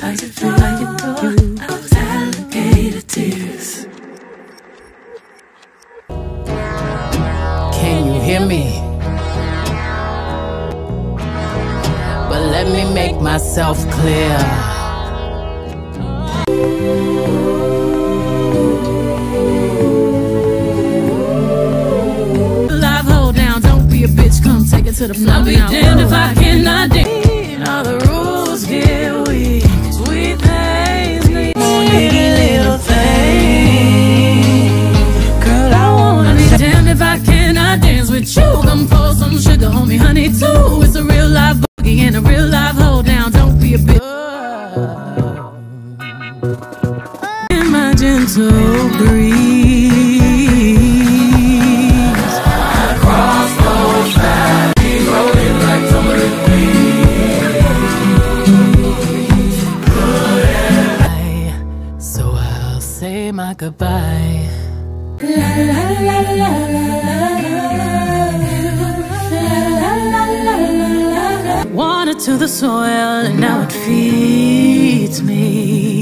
How you feel like you do? Those alligator tears. Can you hear me? But let me make myself clear. Live hold down, don't be a bitch, come take it to the floor. I'll be damned if I cannot dance. Too. It's a real life boogie and a real life hold down. Don't be a bitch. In my gentle breeze. So I'll say my goodbye. Water to the soil, and now it feeds me.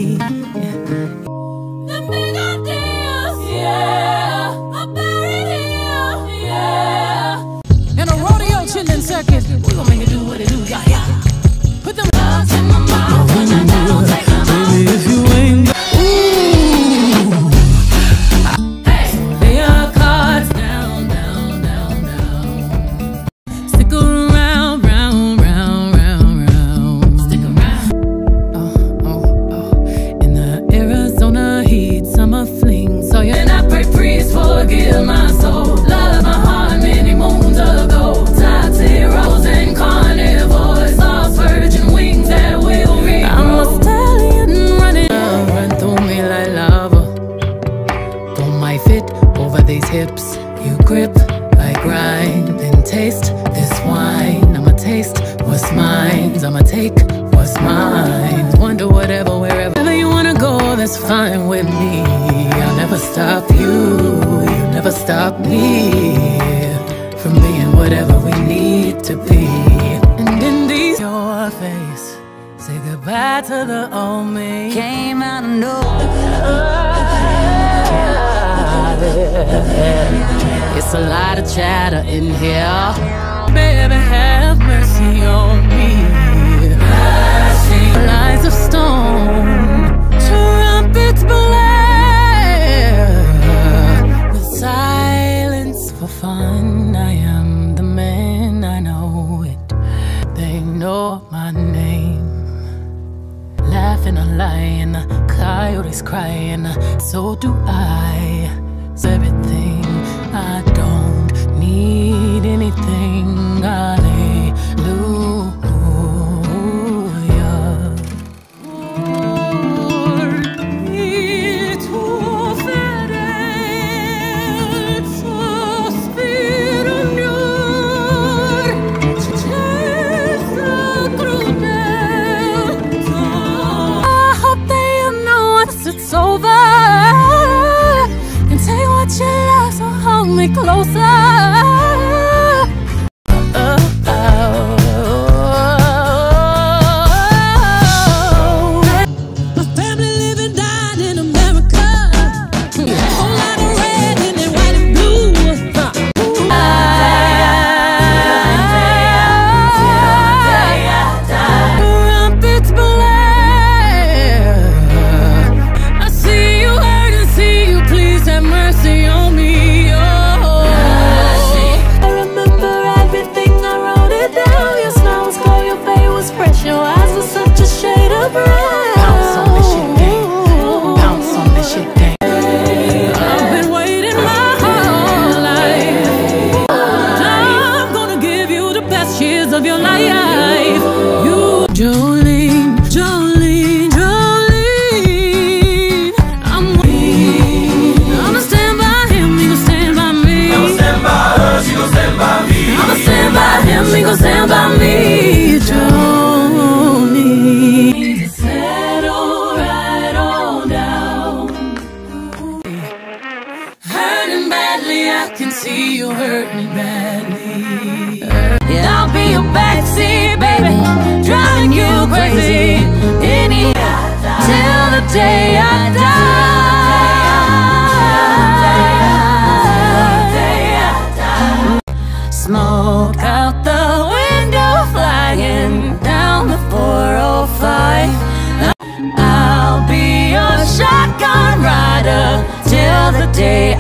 Take what's mine. Wonder whatever, wherever, wherever you wanna go, that's fine with me. I'll never stop you, you never stop me from being whatever we need to be. And in these your face, say goodbye to the old me. Came out of nowhere. It's a lot of chatter in here. Baby, have mercy on me. Lies of stone, trumpets blare. With silence for fun, I am the man, I know it. They know my name. Laughing and lying, coyotes crying, so do I. It's everything I don't need anything. badly, I can see you hurt me badly. Yeah. I'll be your backseat, baby, driving you crazy. Any till the day I die. Smoke out the window, flying down the 405. I'll be your shotgun rider till the day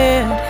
head